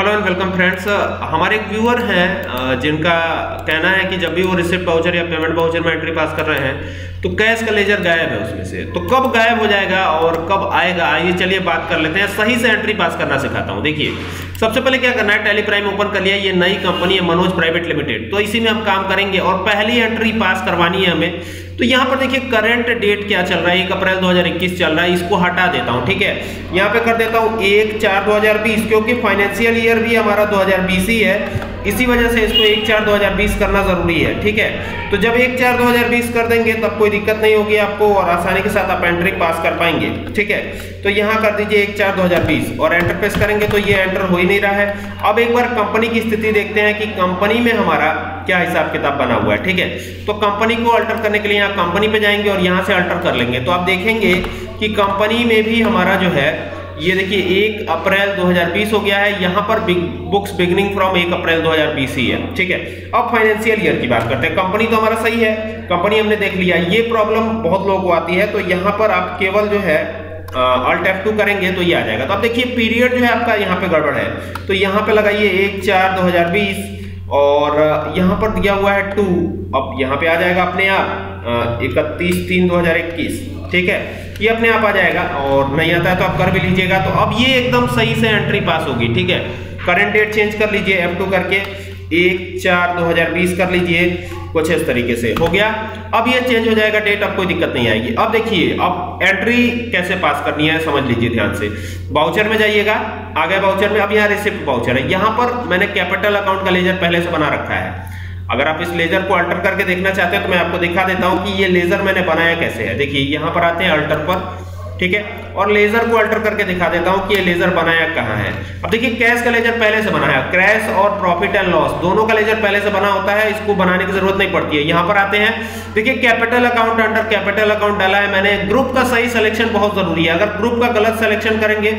Hello and welcome friends हमारे एक viewer हैं जिनका कहना है कि जब भी वो रिसिप्ट बाउचर या पेमेंट बाउचर में एंट्री पास कर रहे हैं तो कैश का लेजर गायब है उसमें से। तो कब गायब हो जाएगा और कब आएगा आइए चलिए बात कर लेते हैं। सही से एंट्री पास करना सिखाता हूँ। देखिए, सबसे पहले क्या करना है टेली प्राइम ओपन कर लिया, ये नई कंपनी है मनोज प्राइवेट लिमिटेड तो इसी में हम काम करेंगे और पहली एंट्री पास करवानी है हमें। तो यहाँ पर देखिए करंट डेट क्या चल रहा है? एक अप्रैल 2021 चल रहा है, इसको हटा देता हूँ, ठीक है? यहाँ पे कर देता हूँ, एक चार 2020 क्योंकि फाइनेंशियल ईयर भी हमारा 2020 ही है। इसी वजह से इसको एक चार 2020 करना ज़रूरी है, ठीक है? तो जब एक चार 2020 कर देंगे, तब कोई दिक्कत नहीं होगी आपको और आसानी के साथ आप एंट्री पास कर पाएँगे, ठीक है? तो यहाँ कर दीजिए एक चार 2020 और एंटर प्रेस करेंगे तो ये एंटर हो ही नहीं रहा है। अब एक बार कंपनी की स्थिति देखते हैं कि कंपनी में हमारा क्या हिसाब किताब बना हुआ है, ठीक है? तो कंपनी को अल्टर करने के लिए यहाँ कंपनी पे जाएँगे और यहाँ से अल्टर कर लेंगे। तो आप देखेंगे कि कंपनी में भी हमारा जो है ये देखिए, एक अप्रैल 2020 हो गया है। यहाँ पर बुक्स बिगनिंग फ्रॉम एक अप्रैल 2020 ही है। ठीक है? अब फाइनेंशियल ईयर की बात करते हैं। कंपनी तो हमारा सही है। कंपनी हमने देख लिया। ये प्रॉब्लम बहुत लोगों को आती है। तो यहाँ पर आप केवल जो है अल्ट एफ़ टू करेंगे तो ये आ जाएगा। तो अब देखिए पीरियड जो है आपका यहाँ पे गड़बड़ है। तो यहाँ पे लगाइए, एक, चार, दो हज़ार बीस और यहाँ पर दिया हुआ है टू अब यहाँ पे आ जाएगा अपने आप। इकतीस तीन दो हज़ार इक्कीस। ठीक है? ये अपने आप आ जाएगा और नहीं आता है तो आप कर भी लीजिएगा। तो अब ये एकदम सही से एंट्री पास होगी, ठीक है? करंट डेट चेंज कर लीजिए एफ़ टू करके। एक, चार, दो हज़ार बीस कर लीजिए। कुछ इस तरीके से हो गया। अब ये चेंज हो जाएगा डेट अब कोई दिक्कत नहीं आएगी। अब देखिए, अब एंट्री कैसे पास करनी है, समझ लीजिए ध्यान से। बाउचर में जाइएगा। आ गए बाउचर में, अब यहाँ रिसिप्ट बाउचर है। यहाँ पर मैंने कैपिटल अकाउंट का लेजर पहले से बना रखा है। अगर आप इस लेजर को अल्टर करके देखना चाहते हैं तो मैं आपको दिखा देता हूँ कि ये लेजर मैंने बनाया कैसे है। देखिए, यहाँ पर आते हैं अल्टर पर, ठीक है? और लेजर को अल्टर करके दिखा देता हूँ कि ये लेजर बनाया कहाँ है। अब देखिए कैश का लेजर पहले से बनाया, क्रैश और प्रॉफिट एंड लॉस, दोनों का लेजर पहले से बना होता है, इसको बनाने की ज़रूरत नहीं पड़ती है। यहाँ पर आते हैं, देखिए, capital account under capital account डाला है मैंने। ग्रुप का सही सिलेक्शन बहुत ज़रूरी है। अगर ग्रुप का गलत सिलेक्शन करेंगे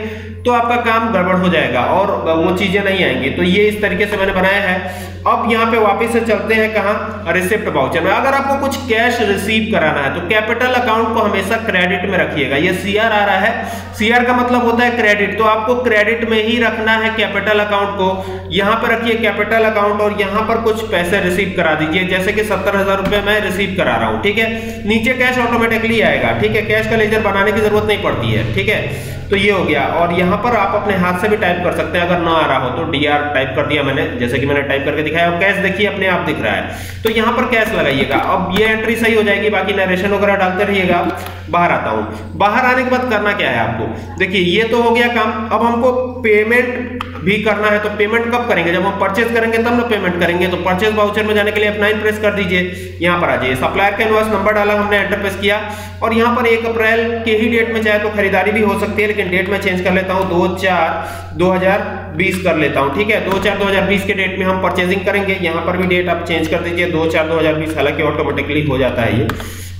तो आपका काम गड़बड़ हो जाएगा और वो चीज़ें नहीं आएँगी। तो ये इस तरीके से मैंने बनाया है। अब यहाँ पे वापस से चलते हैं कहाँ? रिसिप्ट वाउचर में। अगर आपको कुछ कैश रिसीव कराना है तो कैपिटल अकाउंट को हमेशा क्रेडिट में रखिएगा। ये सीआर आ रहा है। सीआर का मतलब होता है क्रेडिट। तो आपको क्रेडिट में ही रखना है कैपिटल अकाउंट को। यहाँ पर रखिए कैपिटल अकाउंट और यहाँ पर कुछ पैसे रिसीव करा दीजिए। जैसे कि सत्तर हज़ार रुपए मैं रिसीव करा रहा हूँ, ठीक है? नीचे कैश ऑटोमेटिकली आएगा, ठीक है? कैश का लेजर बनाने की ज़रूरत नहीं पड़ती है, ठीक है? तो ये हो गया। और यहाँ पर आप अपने हाथ से भी टाइप कर सकते हैं, अगर ना आ रहा हो तो डी आर टाइप कर दिया मैंने, जैसे कि मैंने टाइप करके दिखाया। और कैश देखिए, अपने आप दिख रहा है। तो यहाँ पर कैश लगाइएगा। अब ये एंट्री सही हो जाएगी, बाकी नरेशन वगैरह डालते रहिएगा। बाहर आता हूँ। बाहर आने के बाद करना क्या है आपको? देखिए, ये तो हो गया काम। अब हमको पेमेंट भी करना है तो पेमेंट कब करेंगे? जब हम परचेज करेंगे, तब ना पेमेंट करेंगे। तो परचेज वाउचर में जाने के लिए F9 प्रेस कर दीजिए। यहाँ पर आ जाइए। सप्लायर का इनवॉइस नंबर डाला, हमने एंटर प्रेस किया। और यहाँ पर एक अप्रैल के ही डेट में चाहे तो खरीदारी भी हो सकती है, लेकिन डेट में चेंज कर लेता हूँ। दो चार, दो कर लेता हूँ, ठीक है? दो चार, दो के डेट में हम परचेजिंग करेंगे। यहाँ पर भी डेट आप चेंज कर दीजिए। दो चार, दो हालाँकि ऑटोमेटिकली हो जाता है ये।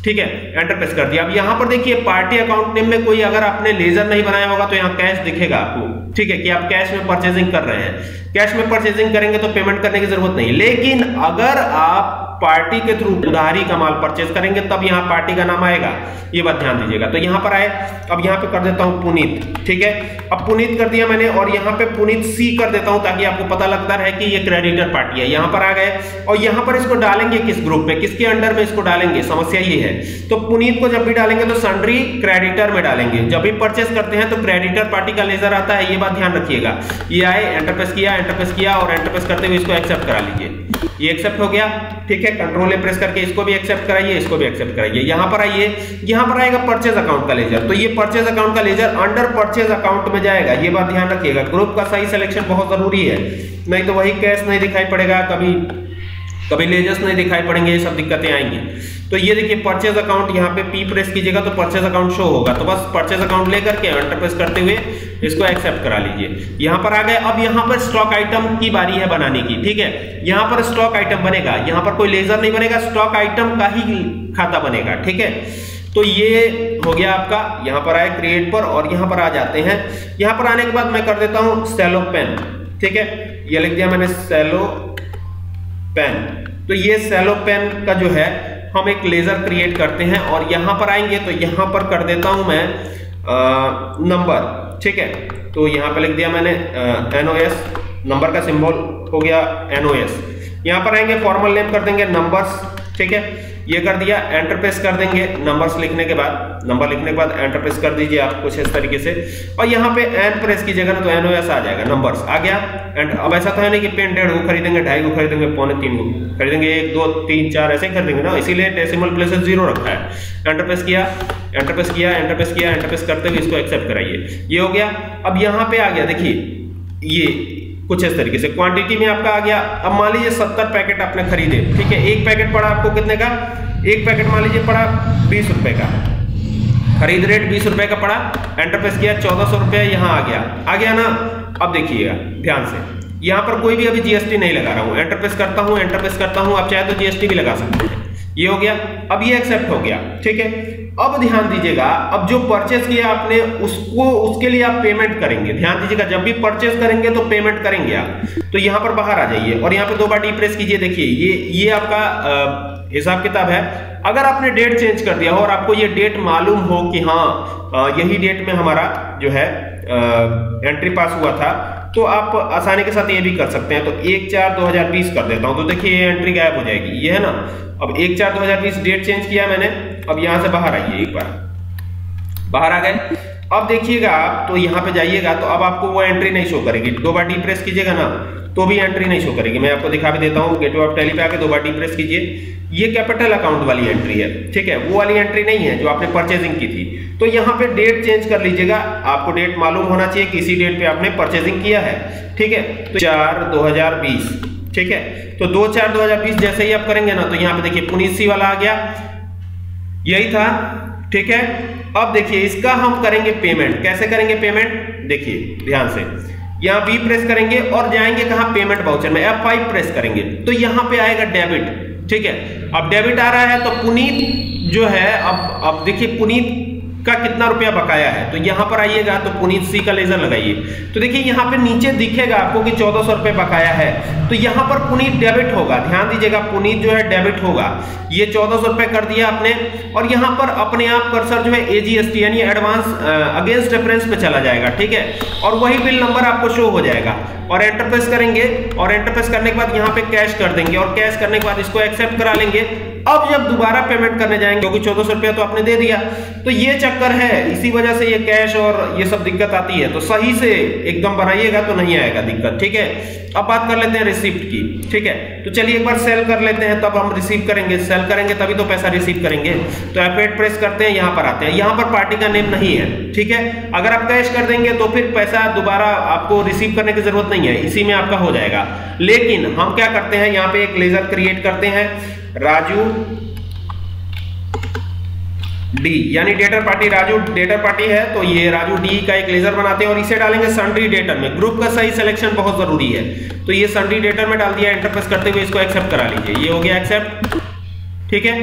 ठीक है एंटर प्रेस कर दिया। अब यहाँ पर देखिए पार्टी अकाउंट नेम में कोई अगर आपने लेजर नहीं बनाया होगा तो यहाँ कैश दिखेगा आपको। ठीक है कि आप कैश में परचेजिंग कर रहे हैं। कैश में परचेजिंग करेंगे तो पेमेंट करने की ज़रूरत नहीं। लेकिन अगर आप पार्टी के थ्रू उधारी का माल परचेज करेंगे, तब यहाँ पार्टी का नाम आएगा। ये बात ध्यान दीजिएगा। तो यहाँ पर आए, अब यहाँ पे कर देता हूँ पुनीत, ठीक है? अब पुनीत कर दिया मैंने और यहाँ पे पुनीत सी कर देता हूँ ताकि आपको पता लगता रहे कि ये क्रेडिटर पार्टी है। यहाँ पर आ गए और यहाँ पर इसको डालेंगे किस ग्रुप में? किसके अंडर में इसको डालेंगे? समस्या ये है। तो पुनीत को जब भी डालेंगे तो सन्ड्री क्रेडिटर में डालेंगे। जब भी परचेस करते हैं तो क्रेडिटर पार्टी का लेजर आता है, ये बात ध्यान रखिएगा। ये आए एंटरप्रेस किया एंटरप्रेस किया और एंटरप्रेस करते हुए इसको एक्सेप्ट करा लीजिए। ये एक्सेप्ट हो गया। ठीक है कंट्रोल प्रेस करके इसको भी एक्सेप्ट कराइए, इसको भी एक्सेप्ट कराइए। यहाँ पर आइए, यहाँ पर आएगा परचेज अकाउंट का लेजर तो ये परचेज अकाउंट का लेजर अंडर परचेज अकाउंट में जाएगा। ये बात ध्यान रखिएगा। ग्रुप का सही सिलेक्शन बहुत ज़रूरी है। नहीं तो वही कैश नहीं दिखाई पड़ेगा। कभी कभी लेजर्स नहीं दिखाई पड़ेंगे, ये सब दिक्कतें आएँगी। तो ये देखिए परचेज अकाउंट यहाँ पे पी प्रेस कीजिएगा तो परचेज अकाउंट शो होगा। तो बस परचेज अकाउंट लेकर के एंटर प्रेस करते हुए इसको एक्सेप्ट करा लीजिए। यहाँ पर आ गए। अब यहाँ पर स्टॉक आइटम की बारी है बनाने की, ठीक है? यहाँ पर स्टॉक आइटम बनेगा। यहाँ पर कोई लेजर नहीं बनेगा स्टॉक आइटम का ही खाता बनेगा, ठीक है? तो ये हो गया आपका। यहाँ पर आए क्रिएट पर और यहाँ पर आ जाते हैं। यहाँ पर आने के बाद मैं कर देता हूँ सेलो पेन ठीक है? ये लिख दिया मैंने सेलो पेन तो ये सेलो पेन का जो है, हम एक लेजर क्रिएट करते हैं और यहाँ पर आएँगे तो यहाँ पर कर देता हूँ मैं नंबर ठीक है? तो यहाँ पर लिख दिया मैंने एन ओ एस नंबर का सिंबल हो गया एनओएस यहाँ पर आएँगे फॉर्मल नेम कर देंगे नंबर्स ठीक है? ये कर दिया एंटर प्रेस कर देंगे नंबर्स लिखने के बाद नंबर लिखने के बाद एंटर प्रेस कर दीजिए आप कुछ इस तरीके से। और यहाँ पे एन प्रेस कीजिएगा ना तो एन आ जाएगा नंबर्स आ गया। एंड अब ऐसा तो है नहीं कि पेन डेढ़ को खरीदेंगे, ढाई को खरीदेंगे, पौने तीन को खरीदेंगे, एक, दो, तीन, चार, ऐसे ही खरीदेंगे ना। इसीलिए डेसिमल प्लेस ज़ीरो रखा है। एंटर प्रेस किया एंटर प्रेस किया एंटर प्रेस किया एंटर प्रेस करते हुए इसको एक्सेप्ट कराइए। ये हो गया। अब यहाँ पे आ गया, देखिए, ये कुछ इस तरीके से। क्वांटिटी में आपका आ गया। अब मान लीजिए सत्तर पैकेट आपने खरीदे, ठीक है? एक पैकेट पड़ा आपको कितने का? एक पैकेट मान लीजिए पड़ा बीस रुपए का। खरीद रेट बीस रुपए का पड़ा एंटर प्रेस किया, चौदह सौ रुपया यहाँ आ गया। आ गया ना? अब देखिएगा, ध्यान से। यहाँ पर कोई भी अभी जीएसटी नहीं लगा रहा हूँ। एंटर प्रेस करता हूँ एंटर प्रेस करता हूँ, आप चाहे तो जीएसटी भी लगा सकते हैं। ये हो गया। अब ये एक्सेप्ट हो गया, ठीक है? अब ध्यान दीजिएगा, अब जो परचेस किया आपने, उसको, उसके लिए आप पेमेंट करेंगे। ध्यान दीजिएगा, जब भी परचेस करेंगे तो पेमेंट करेंगे आप। तो यहाँ पर बाहर आ जाइए और यहाँ पे दो बार डी प्रेस कीजिए। देखिए, ये ये आपका हिसाब किताब है। अगर आपने डेट चेंज कर दिया हो और आपको ये डेट मालूम हो कि हाँ यही डेट में हमारा जो है एंट्री पास हुआ था तो आप आसानी के साथ ये भी कर सकते हैं। तो एक चार दो हज़ार बीस कर देता हूँ। तो देखिए, ये एंट्री गायब हो जाएगी। ये है ना? अब एक चार दो हज़ार बीस डेट चेंज किया मैंने। अब यहाँ से बाहर आइए एक बार। बाहर आ गए। अब देखिएगा आप तो यहाँ पे जाइएगा तो अब आपको वो एंट्री नहीं शो करेगी। दो बार डी प्रेस कीजिएगा ना तो भी एंट्री नहीं शो करेगी। मैं आपको दिखा भी देता हूँ गेटवे ऑफ़ टैली पे आके दो बार डी प्रेस कीजिए। ये कैपिटल अकाउंट वाली एंट्री है, ठीक है? वो वाली एंट्री नहीं है जो आपने परचेजिंग की थी। तो यहाँ पे डेट चेंज कर लीजिएगा। आपको डेट मालूम होना चाहिए किसी डेट पे आपने परचेजिंग किया है, ठीक है? तो चार दो हज़ार बीस, ठीक है? तो दो चार दो हज़ार बीस जैसे ही आप करेंगे ना तो यहाँ पे देखिए पुनीत सी वाला आ गया। यही था, ठीक है? अब देखिए, इसका हम करेंगे पेमेंट कैसे करेंगे पेमेंट देखिए, ध्यान से। यहाँ बी प्रेस करेंगे और जाएँगे कहाँ? पेमेंट वाउचर में। एफ़ फाइव प्रेस करेंगे। तो यहाँ पे आएगा डेबिट ठीक है? अब डेबिट आ रहा है तो पुनीत जो है, अब अब देखिए, पुनीत का कितना रुपया बकाया है? तो यहाँ पर आइएगा तो पुनीत सी का लेजर लगाइए। तो देखिए, यहाँ पे नीचे दिखेगा आपको कि चौदह सौ रुपए बकाया है। तो यहाँ पर पुनीत डेबिट होगा। ध्यान दीजिएगा, पुनीत जो है डेबिट होगा। ये चौदह सौ रुपए कर दिया आपने। और यहाँ पर अपने आप कर्सर जो है एजीएसटी यानी एडवांस अगेंस्ट रेफरेंस पे चला जाएगा, ठीक है? और वही बिल नंबर आपको शो हो जाएगा। और एंटर प्रेस करेंगे। और एंटर प्रेस करने के बाद यहाँ पे कैश कर देंगे। और कैश करने के बाद इसको एक्सेप्ट करा लेंगे। अब जब दोबारा पेमेंट करने जाएँगे। क्योंकि चौदह सौ रुपया तो आपने दे दिया। तो ये चक्कर है। इसी वजह से ये कैश और ये सब दिक्कत आती है। तो सही से एकदम बनाइएगा तो नहीं आएगा दिक्कत, ठीक है? अब बात कर लेते हैं रिसिप्ट की, ठीक है? तो चलिए एक बार सेल कर लेते हैं। तब हम रिसीव करेंगे। सेल करेंगे तभी तो पैसा रिसीव करेंगे। तो एफ़ प्रेस करते हैं, यहाँ पर आते हैं। यहाँ पर पार्टी का नेम नहीं है, ठीक है? अगर आप कैश कर देंगे तो फिर पैसा दोबारा आपको रिसीव करने की ज़रूरत नहीं है। इसी में आपका हो जाएगा। लेकिन हम क्या करते हैं? यहाँ पे एक लेजर क्रिएट करते हैं। राजू डी, यानी debtor party Raju debtor party है तो ये राजू डी का एक लेजर बनाते हैं और इसे डालेंगे सन्ड्री डेटर में। ग्रुप का सही सिलेक्शन बहुत ज़रूरी है। तो ये सन्ड्री डेटर में डाल दिया एंटर प्रेस करते हुए इसको एक्सेप्ट करा लीजिए। ये हो गया एक्सेप्ट ठीक है?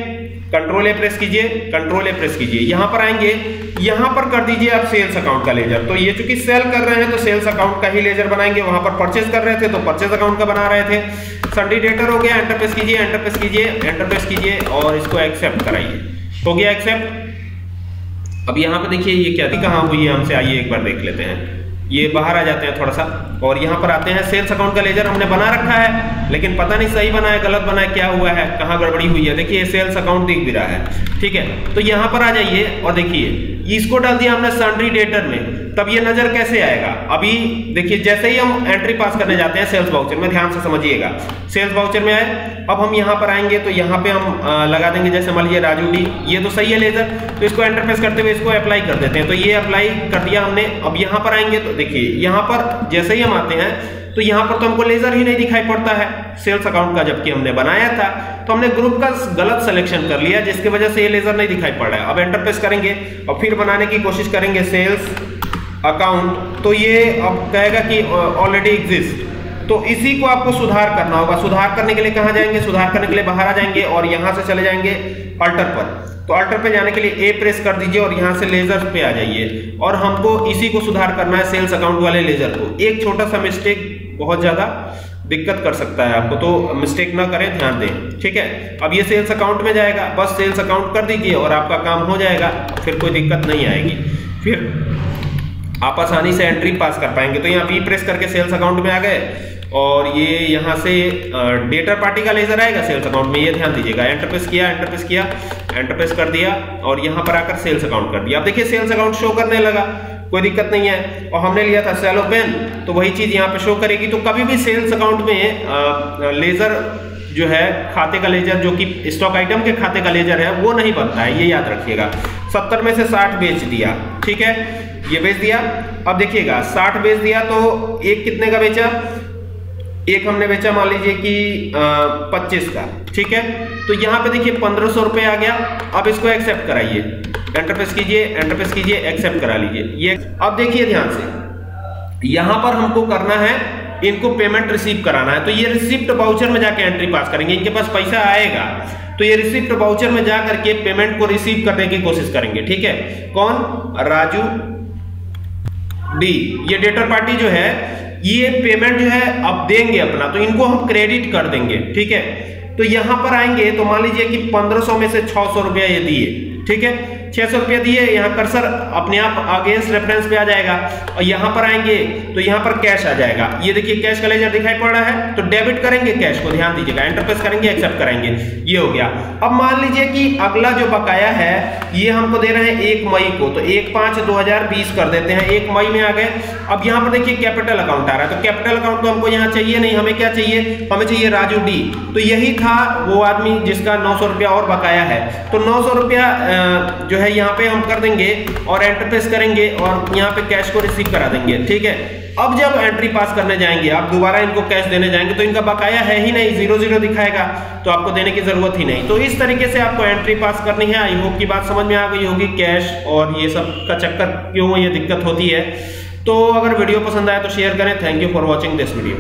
कंट्रोल ए प्रेस कीजिए कंट्रोल ए प्रेस कीजिए। यहाँ पर आएँगे, यहाँ पर कर दीजिए आप सेल्स अकाउंट का लेजर तो ये चूँकि सेल कर रहे हैं तो सेल्स अकाउंट का ही लेजर बनाएँगे। वहाँ पर परचेस कर रहे थे तो परचेस अकाउंट का बना रहे थे। संडी डेटर हो गया एंटर प्रेस कीजिए एंटर प्रेस कीजिए एंटर प्रेस कीजिए और इसको एक्सेप्ट कराइए। हो गया एक्सेप्ट अब यहाँ पर देखिए ये क्या थी, कहाँ हुई है, हमसे आइए एक बार देख लेते हैं। ये बाहर आ जाते हैं थोड़ा सा और यहाँ पर आते हैं। सेल्स अकाउंट का लेजर हमने बना रखा है, लेकिन पता नहीं सही बना है, गलत बना है, क्या हुआ है, कहाँ गड़बड़ी हुई है। देखिए सेल्स अकाउंट दिख भी रहा है, ठीक है। तो यहाँ पर आ जाइए और देखिए इसको डाल दिया हमने सन्ड्री डेटर में। तब ये नज़र कैसे आएगा? अभी देखिए, जैसे ही हम एंट्री पास करने जाते हैं सेल्स वाउचर में, ध्यान से समझिएगा। सेल्स वाउचर में आए, अब हम यहाँ पर आएँगे तो यहाँ पे हम लगा देंगे, जैसे मान लीजिए राजू डी ये तो सही है लेजर तो इसको एंटर प्रेस करते हुए इसको अप्लाई कर देते हैं। तो ये अप्लाई कर दिया हमने, अब यहाँ पर आएँगे तो देखिए, यहाँ पर जैसे ही हम आते हैं तो यहाँ पर तो हमको लेजर ही नहीं दिखाई पड़ता है। सेल्स अकाउंट का जबकि हमने बनाया था तो हमने ग्रुप का गलत सिलेक्शन कर लिया, जिसकी वजह से ये लेजर नहीं दिखाई पड़ रहा है। अब एंटर प्रेस करेंगे और फिर बनाने की कोशिश करेंगे सेल्स अकाउंट तो ये अब कहेगा कि ऑलरेडी एग्जिस्ट तो इसी को आपको सुधार करना होगा। सुधार करने के लिए कहाँ जाएँगे? सुधार करने के लिए बाहर आ जाएँगे और यहाँ से चले जाएँगे अल्टर पर। तो अल्टर पे जाने के लिए ए प्रेस कर दीजिए और यहाँ से लेजर पे आ जाइए। और हमको इसी को सुधार करना है सेल्स अकाउंट वाले लेजर को। एक छोटा सा मिस्टेक बहुत ज़्यादा दिक्कत कर सकता है आपको तो मिस्टेक ना करें, ध्यान दें, ठीक है? अब ये सेल्स अकाउंट में जाएगा, बस सेल्स अकाउंट कर दीजिए और आपका काम हो जाएगा, फिर कोई दिक्कत नहीं आएगी। फिर आप आसानी से एंट्री पास कर पाएँगे। तो यहाँ पी प्रेस करके सेल्स अकाउंट में आ गए और ये यहाँ से डेटर पार्टी का लेजर आएगा सेल्स अकाउंट में, ये ध्यान दीजिएगा। एंटरप्रेस किया एंटरप्रेस किया एंटरप्रेस कर दिया और यहाँ पर आकर सेल्स अकाउंट कर दिया। अब देखिए सेल्स अकाउंट शो करने लगा। कोई दिक्कत नहीं है। और हमने लिया था सेलो पेन तो वही चीज़ यहाँ पे शो करेगी। तो कभी भी सेल्स अकाउंट में लेजर जो है, खाते का लेजर जो कि स्टॉक आइटम के खाते का लेजर है, वो नहीं बनता है, ये याद रखिएगा। सत्तर में से साठ बेच दिया, ठीक है? ये बेच दिया। अब देखिएगा, साठ बेच दिया तो एक कितने का बेचा? एक हमने बेचा मान लीजिए कि पच्चीस का, ठीक है? तो यहाँ पे देखिए पंद्रह सौ रुपये आ गया। अब इसको एक्सेप्ट कराइए। एंटरप्रेस कीजिए एंटरप्रेस कीजिए एक्सेप्ट करा लीजिए। ये अब देखिए ध्यान से। यहाँ पर हमको करना है, इनको पेमेंट रिसीव कराना है। तो ये रिसिप्ट बाउचर में जाके एंट्री पास करेंगे। इनके पास पैसा आएगा। तो ये रिसिप्ट बाउचर में जा करके पेमेंट को रिसीव करने की कोशिश करेंगे। ठीक है? कौन? राजू। डी ये डेटर पार्टी जो है, ये पेमेंट जो है, अब देंगे अपना। तो इनको हम क्रेडिट कर देंगे। ठीक है? तो यहाँ पर आएँगे तो मान लीजिए कि 1500 में से 600 रुपया ये दिए। ठीक है? छह सौ रुपया दिए, यहाँ कर्सर अपने आप अगेंस्ट रेफरेंस पे आ जाएगा और यहाँ पर आएँगे तो यहाँ पर कैश आ जाएगा। ये देखिए कैश का लेजर दिखाई पड़ रहा है तो डेबिट करेंगे कैश को ध्यान दीजिएगा एंटरप्रेस करेंगे एक्सेप्ट करेंगे। ये हो गया। अब मान लीजिए कि अगला जो बकाया है, ये हमको दे रहे हैं एक मई को तो एक पाँच दो कर देते हैं, एक मई में आ गए। अब यहाँ पर देखिए कैपिटल अकाउंट आ रहा है तो कैपिटल अकाउंट तो हमको यहाँ चाहिए नहीं, हमें क्या चाहिए? हमें चाहिए राजू डी तो यही था वो आदमी जिसका नौ सौ रुपया और बकाया है। तो नौ सौ रुपया जो है यहाँ पे हम कर देंगे और एंटर करेंगे और यहाँ पे कैश को रिसीव करा देंगे, ठीक है? अब जब एंट्री पास करने जाएँगे, आप दोबारा इनको कैश देने जाएँगे तो इनका बकाया है ही नहीं ज़ीरो ज़ीरो दिखाएगा तो आपको देने की ज़रूरत ही नहीं। तो इस तरीके से आपको एंट्री पास करनी है। आई होप की बात समझ में आ गई होगी कैश और ये सब का चक्कर क्यों, ये दिक्कत होती है। तो अगर वीडियो पसंद आए तो शेयर करें। Thank you for watching this video